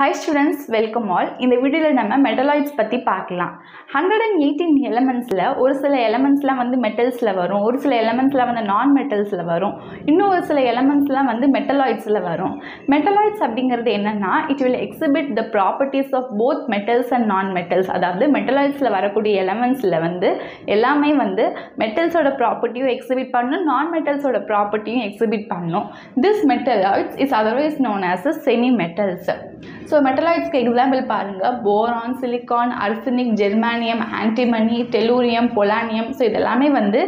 High students welcome all இந்த வீடியோவில் நம்ம மெட்டலாய்ட்ஸ் பற்றி பார்க்கலாம். ஹண்ட்ரட் அண்ட் எயிட்டீன் எலமெண்ட்ஸில் ஒரு சில எலமெண்ட்ஸ்லாம் வந்து மெட்டல்ஸில் வரும். ஒரு சில எலமெண்ட்ஸ்லாம் வந்து நான் மெட்டல்ஸில் வரும். இன்னும் ஒரு சில எலமெண்ட்ஸ்லாம் வந்து மெட்டலாய்ட்ஸில் வரும். மெட்டலாய்ட்ஸ் அப்படிங்கிறது என்னென்னா it will exhibit the properties of both metals and non metals அதாவது மெட்டலாய்ட்ஸில் வரக்கூடிய எலமெண்ட்ஸில் வந்து எல்லாமே வந்து மெட்டல்ஸோட ப்ராப்பர்ட்டியும் எக்ஸிபிட் பண்ணணும் நான் மெட்டல்ஸோட ப்ராப்பர்ட்டியும் எக்ஸிபிட் பண்ணும். This metalloids is otherwise known as a semi metals so மெட்டலாய்ட்ஸ்க்கு example பாருங்கள் boron silicon arsenic germanium antimony tellurium polonium so இதெல்லாமே வந்து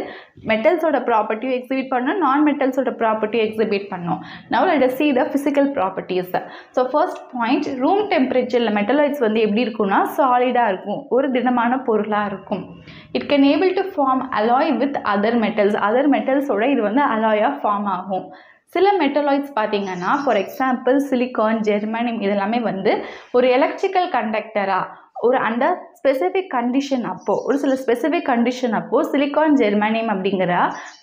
மெட்டல்ஸோட ப்ராப்பர்ட்டியும் எக்ஸிபிட் பண்ணோம். நான் மெட்டல்ஸோட ப்ராப்பர்ட்டியும் எக்ஸிபிட் பண்ணோம். Now let see the physical ப்ராப்பர்ட்டிஸை so first point room டெம்பரேச்சரில் மெட்டலாய்ட்ஸ் வந்து எப்படி இருக்கும்னா சாலிடாக இருக்கும். ஒரு திடமான பொருளாக இருக்கும். It can able to form alloy with other metals other மெட்டல்ஸோட இது வந்து அலாயாக ஃபார்ம் ஆகும். சில மெட்டலாய்ட்ஸ் பார்த்தீங்கன்னா ஃபார் எக்ஸாம்பிள் சிலிக்கான் ஜெர்மானியம் இதெல்லாமே வந்து ஒரு எலக்ட்ரிக்கல் கண்டக்டராக ஒரு அண்டர் ஸ்பெசிஃபிக் கண்டிஷன் அப்போது ஒரு சில ஸ்பெசிஃபிக் கண்டிஷன் அப்போது சிலிக்கான் ஜெர்மானியம் அப்படிங்கிற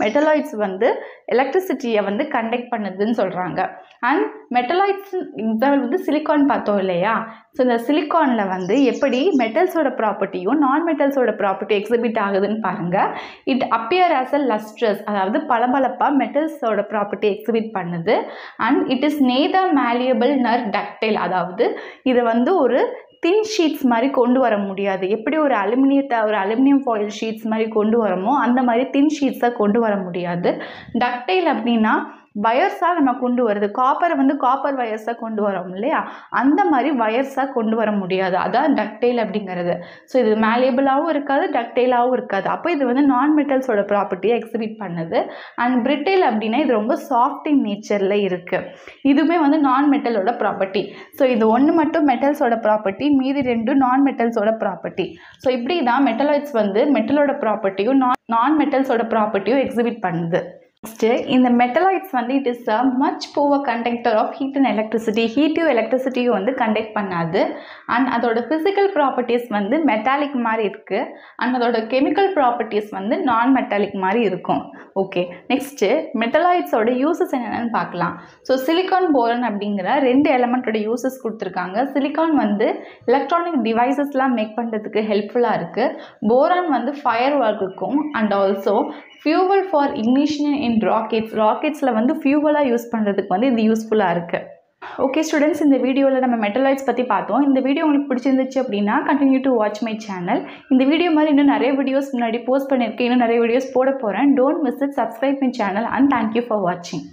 மெட்டலாய்ட்ஸ் வந்து எலக்ட்ரிசிட்டியை வந்து கண்டக்ட் பண்ணுதுன்னு சொல்கிறாங்க அண்ட் மெட்டலாய்ட்ஸ் எக்ஸாம்பிள் வந்து சிலிக்கான் பார்த்தோம் இல்லையா? ஸோ இந்த சிலிக்கானில் வந்து எப்படி மெட்டல்ஸோட ப்ராப்பர்ட்டியும் நான் மெட்டல்ஸோட ப்ராப்பர்ட்டி எக்ஸிபிட் ஆகுதுன்னு பாருங்கள் it appear as a lustrous அதாவது பளபளப்பாக மெட்டல்ஸோட ப்ராப்பர்ட்டி எக்ஸிபிட் பண்ணுது. And it is neither malleable nor ductile அதாவது இதை வந்து ஒரு தின் ஷீட்ஸ் மாதிரி கொண்டு வர முடியாது. எப்படி ஒரு அலுமினியத்தை ஒரு அலுமினியம் ஃபாயில் ஷீட்ஸ் மாதிரி கொண்டு வரமோ அந்த மாதிரி தின் ஷீட்ஸை கொண்டு வர முடியாது. டக்டைல் அப்படின்னா வயர்ஸாக நம்ம கொண்டு வருது. காப்பரை வந்து காப்பர் வயர்ஸாக கொண்டு வரோம் இல்லையா? அந்த மாதிரி வயர்ஸாக கொண்டு வர முடியாது. அதான் டக்டைல் அப்படிங்கிறது. ஸோ இது மேலேபிளாகவும் இருக்காது டக்டைலாகவும் இருக்காது. அப்போ இது வந்து நான் மெட்டல்ஸோட ப்ராப்பர்ட்டியை எக்ஸிபிட் பண்ணுது. அண்ட் பிரிட்டைல் அப்படின்னா இது ரொம்ப சாஃப்ட் இன் நேச்சரில் இருக்குது இதுவுமே வந்து நான் மெட்டலோட ப்ராப்பர்ட்டி ஸோ இது ஒன்று மட்டும் மெட்டல்ஸோட ப்ராப்பர்ட்டி மீதி ரெண்டும் நான் மெட்டல்ஸோட ப்ராப்பர்ட்டி ஸோ இப்படி தான் மெட்டலாய்ட்ஸ் வந்து மெட்டலோட ப்ராப்பர்ட்டியும் நான் நான் மெட்டல்ஸோட ப்ராப்பர்ட்டியும் எக்ஸிபிட் பண்ணுது. நெக்ஸ்ட்டு இந்த மெட்டலாய்ட்ஸ் வந்து it is a much poor conductor of heat and electricity ஹீட்டையும் எலக்ட்ரிசிட்டியும் வந்து கண்டக்ட் பண்ணாது. அண்ட் அதோட ஃபிசிக்கல் ப்ராப்பர்ட்டிஸ் வந்து மெட்டாலிக் மாதிரி இருக்குது அண்ட் அதோட கெமிக்கல் ப்ராப்பர்ட்டிஸ் வந்து நான் மெட்டாலிக் மாதிரி இருக்கும். ஓகே நெக்ஸ்ட்டு மெட்டலாய்ட்ஸோட யூசஸ் என்னென்னு பார்க்கலாம். ஸோ சிலிக்கான் போரன் அப்படிங்கிற ரெண்டு எலமெண்ட்டோட யூசஸ் கொடுத்துருக்காங்க. சிலிக்கான் வந்து எலக்ட்ரானிக் டிவைசஸ்லாம் மேக் பண்ணுறதுக்கு ஹெல்ப்ஃபுல்லாக இருக்குது போரான் வந்து fire ஒர்க்குக்கும் and also fuel for ignition in rockets ராக்கெட்ஸில் வந்து ஃபியூவலாக யூஸ் பண்ணுறதுக்கு வந்து இது யூஸ்ஃபுல்லாக இருக்குது ஓகே ஸ்டூடெண்ட்ஸ் இந்த வீடியோவில் நம்ம மெட்டலாய்ட்ஸ் பற்றி பார்த்தோம். இந்த வீடியோ உங்களுக்கு பிடிச்சிருந்துச்சு அப்படின்னா continue to watch my channel இந்த வீடியோ மாதிரி இன்னும் நிறைய வீடியோஸ் முன்னாடி போஸ்ட் பண்ணியிருக்கேன். இன்னும் நிறைய வீடியோஸ் போட போகிறேன் don't miss it subscribe my channel and thank you for வாட்சிங்